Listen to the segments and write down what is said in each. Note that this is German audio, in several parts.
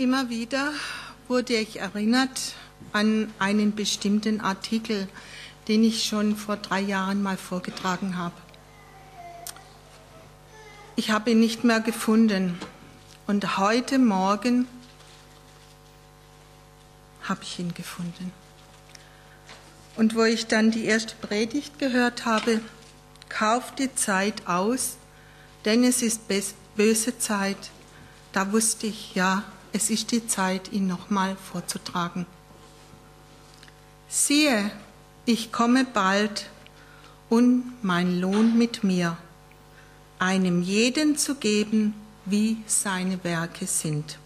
Immer wieder wurde ich erinnert an einen bestimmten Artikel, den ich schon vor drei Jahren mal vorgetragen habe. Ich habe ihn nicht mehr gefunden und heute Morgen habe ich ihn gefunden. Und wo ich dann die erste Predigt gehört habe, kauft die Zeit aus, denn es ist böse Zeit, da wusste ich, ja, es ist die Zeit, ihn nochmal vorzutragen. Siehe, ich komme bald und mein Lohn mit mir, einem jeden zu geben, wie seine Werke sind.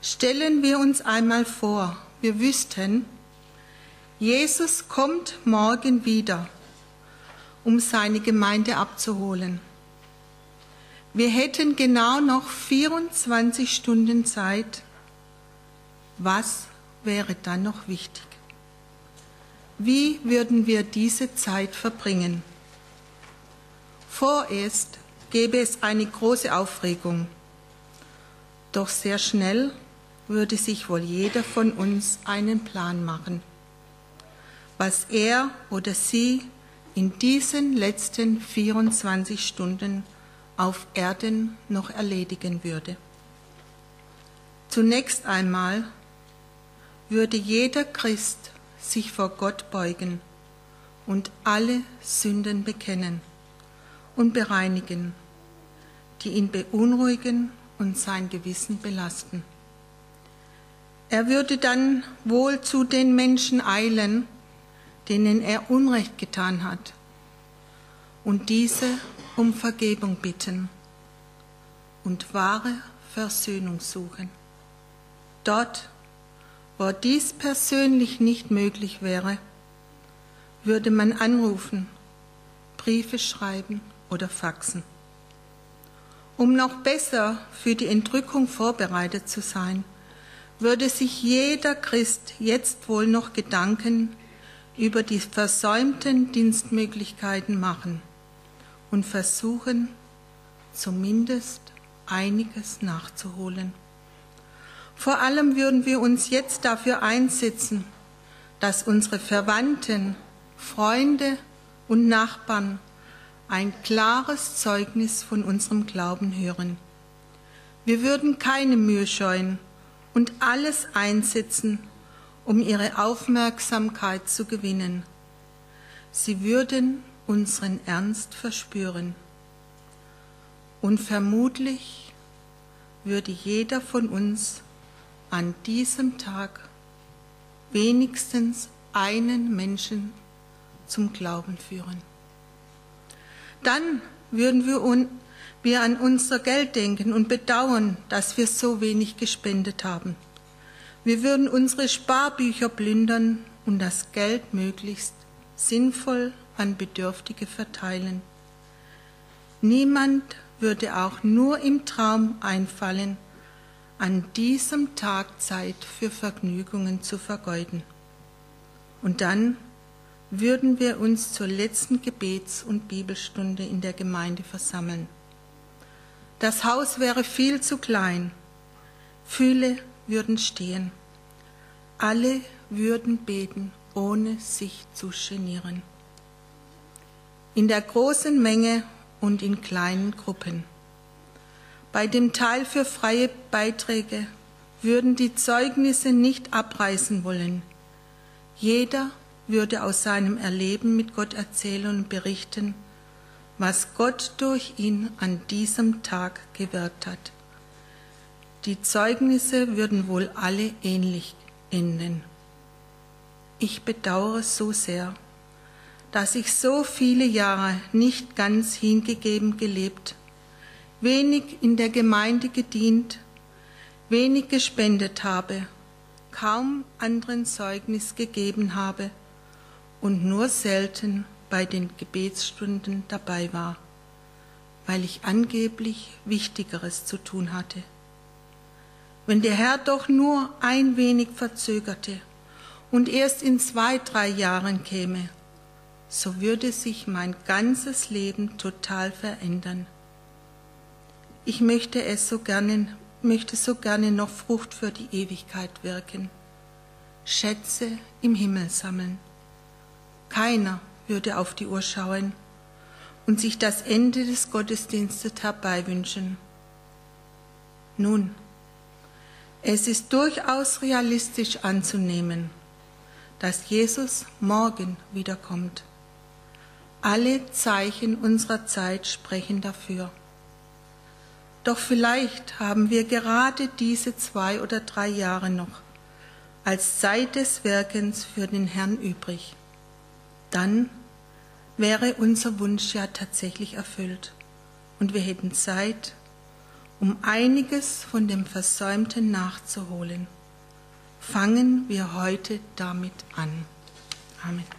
Stellen wir uns einmal vor, wir wüssten, Jesus kommt morgen wieder, um seine Gemeinde abzuholen. Wir hätten genau noch 24 Stunden Zeit. Was wäre dann noch wichtig? Wie würden wir diese Zeit verbringen? Vorerst gäbe es eine große Aufregung. Doch sehr schnell würde sich wohl jeder von uns einen Plan machen, was er oder sie in diesen letzten 24 Stunden auf Erden noch erledigen würde. Zunächst einmal würde jeder Christ sich vor Gott beugen und alle Sünden bekennen und bereinigen, die ihn beunruhigen und sein Gewissen belasten. Er würde dann wohl zu den Menschen eilen, denen er Unrecht getan hat, und diese um Vergebung bitten und wahre Versöhnung suchen. Dort, wo dies persönlich nicht möglich wäre, würde man anrufen, Briefe schreiben oder faxen. Um noch besser für die Entrückung vorbereitet zu sein, würde sich jeder Christ jetzt wohl noch Gedanken über die versäumten Dienstmöglichkeiten machen und versuchen zumindest einiges nachzuholen. Vor allem würden wir uns jetzt dafür einsetzen, dass unsere Verwandten, Freunde und Nachbarn ein klares Zeugnis von unserem Glauben hören. Wir würden keine Mühe scheuen und alles einsetzen, um ihre Aufmerksamkeit zu gewinnen. Sie würden unseren Ernst verspüren. Und vermutlich würde jeder von uns an diesem Tag wenigstens einen Menschen zum Glauben führen. Dann würden wir, un wir an unser Geld denken und bedauern, dass wir so wenig gespendet haben. Wir würden unsere Sparbücher plündern und das Geld möglichst sinnvoll an Bedürftige verteilen. Niemand würde auch nur im Traum einfallen, an diesem Tag Zeit für Vergnügungen zu vergeuden. Und dann würden wir uns zur letzten Gebets- und Bibelstunde in der Gemeinde versammeln. Das Haus wäre viel zu klein. Viele würden stehen. Alle würden beten, ohne sich zu genieren in der großen Menge und in kleinen Gruppen. Bei dem Teil für freie Beiträge würden die Zeugnisse nicht abreißen wollen. Jeder würde aus seinem Erleben mit Gott erzählen und berichten, was Gott durch ihn an diesem Tag gewirkt hat. Die Zeugnisse würden wohl alle ähnlich enden. Ich bedauere so sehr, dass ich so viele Jahre nicht ganz hingegeben gelebt, wenig in der Gemeinde gedient, wenig gespendet habe, kaum anderen Zeugnis gegeben habe und nur selten bei den Gebetsstunden dabei war, weil ich angeblich Wichtigeres zu tun hatte. Wenn der Herr doch nur ein wenig verzögerte und erst in zwei, drei Jahren käme, so würde sich mein ganzes Leben total verändern. Ich möchte es so gerne möchte so gerne noch Frucht für die Ewigkeit wirken. Schätze im Himmel sammeln. Keiner würde auf die Uhr schauen und sich das Ende des Gottesdienstes herbeiwünschen. Nun, es ist durchaus realistisch anzunehmen, dass Jesus morgen wiederkommt. Alle Zeichen unserer Zeit sprechen dafür. Doch vielleicht haben wir gerade diese zwei oder drei Jahre noch als Zeit des Wirkens für den Herrn übrig. Dann wäre unser Wunsch ja tatsächlich erfüllt und wir hätten Zeit, um einiges von dem Versäumten nachzuholen. Fangen wir heute damit an. Amen.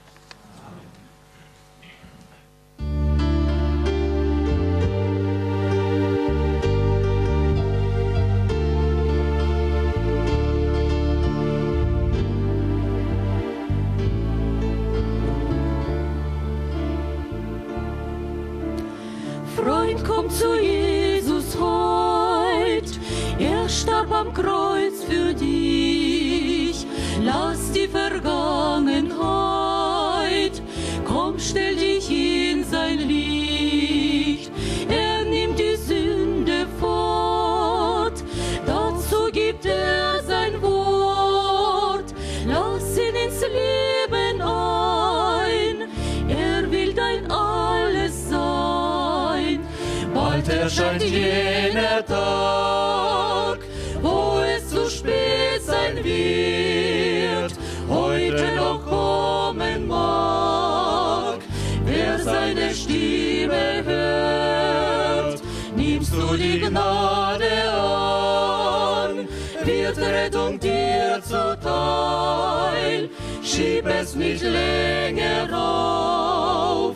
Bald erscheint jener Tag, wo es zu spät sein wird. Heute noch kommen mag, wer seine Stimme hört. Nimmst du die Gnade an, wird Rettung dir zuteil. Schieb es nicht länger auf,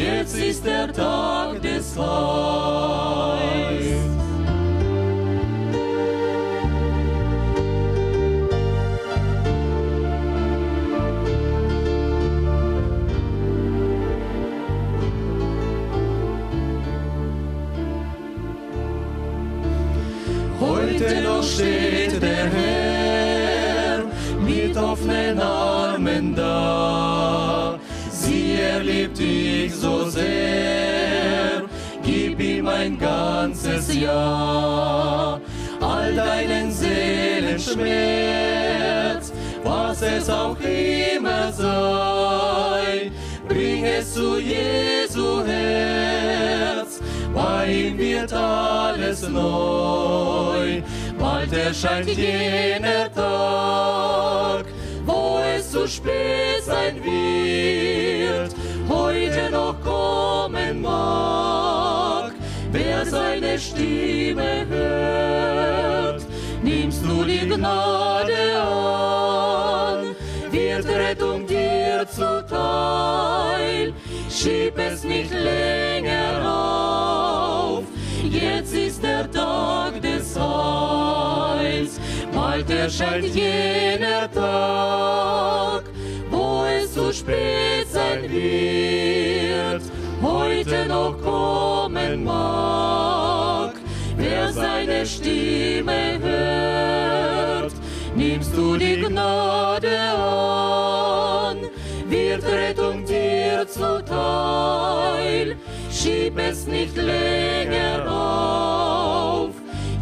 jetzt ist der Tag des Heils. Heute noch steht der Herr mit offenen Armen da. Erlebt dich so sehr, gib ihm ein ganzes Ja. All deinen Seelenschmerz, was es auch immer sei, bring es zu Jesu Herz. Bei ihm wird alles neu, bald erscheint jener Tag, wo es zu spät sein wird, heute noch kommen mag. Wer seine Stimme hört, nimmst du die Gnade an, wird Rettung dir zuteil. Schieb es nicht länger auf, jetzt ist der Tag des Heils. Bald erscheint jener Tag, wo es zu spät sein wird, heute noch kommen mag. Wer seine Stimme hört, nimmst du die Gnade an, wird Rettung dir zuteil. Schieb es nicht länger auf,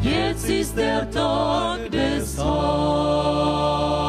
jetzt ist der Tag des Heils.